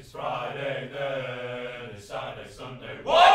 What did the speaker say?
It's Friday then. It's Saturday, Sunday. What?